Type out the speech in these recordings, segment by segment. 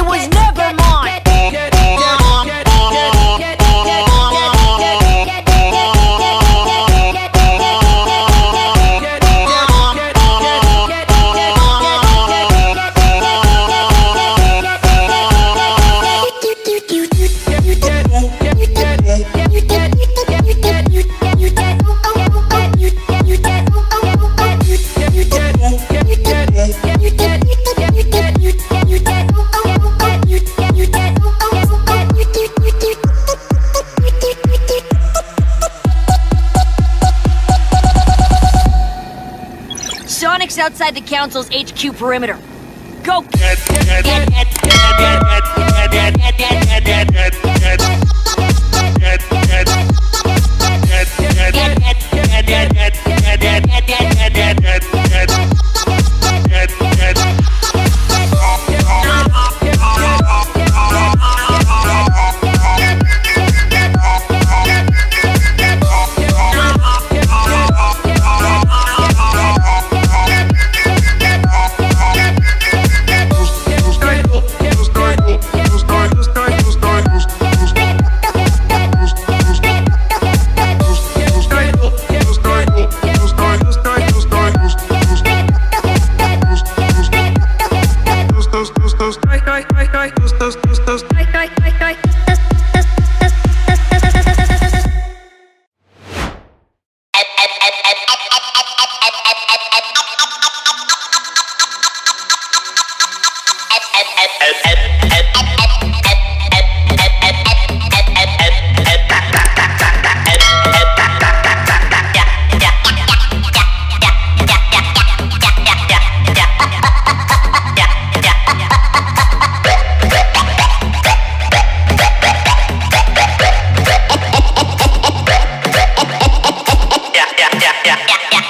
It was never mine. Outside the Council's HQ perimeter. Go! yeah, yeah, yeah.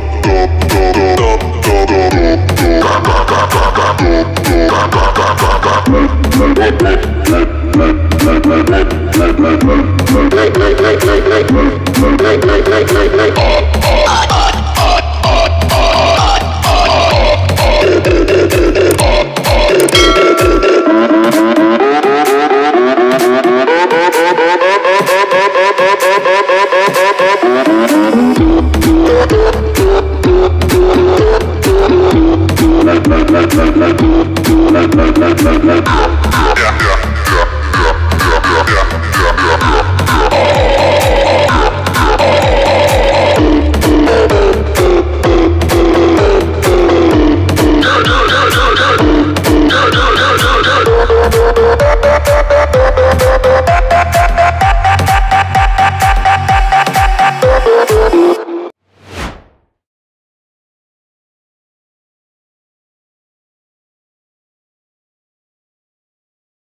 Oh,